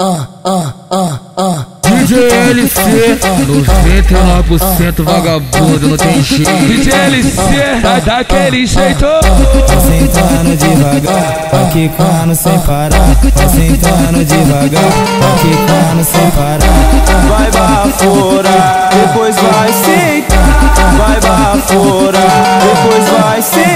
ah, ah, ah, ah. DJ LC, 99% vagabundo, não tem jeito. DJ LC, tá daquele jeito. Vai sentando devagar, vai quicando sem parar. Vai sentando devagar, vai quicando sem parar. Vai baforar, depois vai sentar. Vai baforar, depois vai sentar.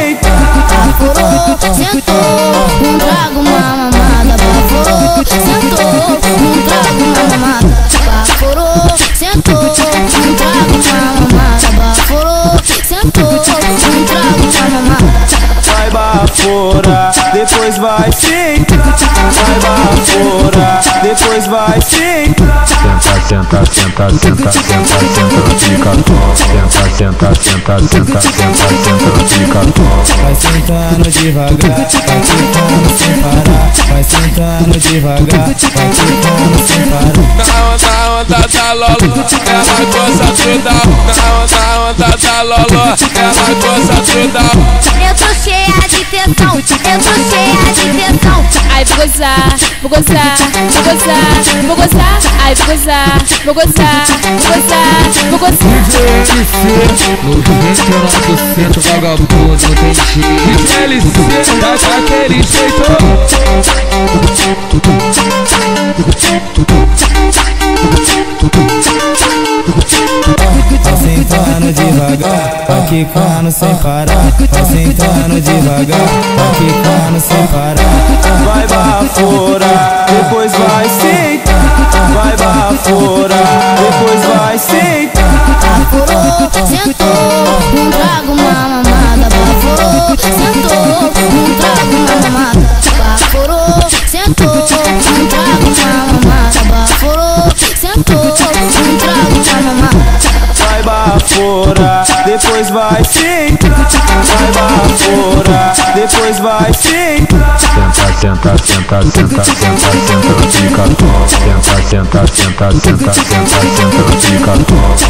Baforar, depois vai sentar. Vai baforar, depois vai sentar. Senta, senta, senta, senta, senta, senta, fica com. Senta, senta, senta, senta, senta, senta, fica com. Vai sentando devagar, vai quicando sem parar. Vai sentando devagar, vai quicando sem parar. Na onda, onda da lolo, ela gosta tudo. Na onda, onda da lolo, ela gosta tudo. Eu tô cheia de tensão, eu tô cheia de tensão. Ai, vou gozar, vou gozar, vou gozar, vou gozar. Ai, vou gozar, vou gozar, vou gozar, vou gozar. DJ LC, 99% vagabundo, não tem jeito. DJ LC, tá daquele jeito. Vai sentando devagar, vai quicando sem parar. Vai sentando devagar, vai quicando sem parar. Vai baforar, depois vai sentar. Vai baforar, depois vai sentar. Baforou, sentou, um trago uma mamada. Baforou, sentou, um trago uma mamada. Baforar, depois vai sentar. Vai baforar, depois vai sentar. Senta, senta, senta, senta, senta, senta, não fica. Senta, senta, senta, senta, senta, senta, fica.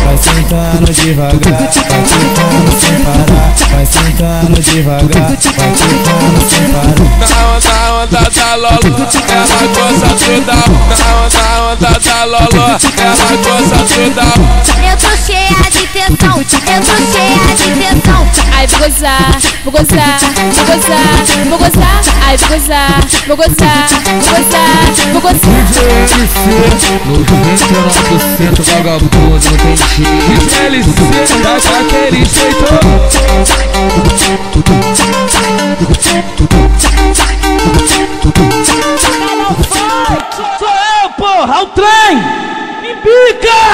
Vai sentando devagar, vai quicando sem parar. Vai sentando devagar, vai quicando sem parar. Na onda, onda da lolo, ela gosta tudo. Na onda, onda da lolo, ela gosta tudo. Eu tô cheia de tensão, eu tô cheia de tensão. Ai, vou gozar, vou gozar, vou gozar, vou gozar. Ai, vou gozar, vou gozar, vou gozar, vou gozar. DJ LC, 99% vagabundo, não tem jeito. DJ LC, tá daquele jeito. Sou eu, porra, o trem! Me pica!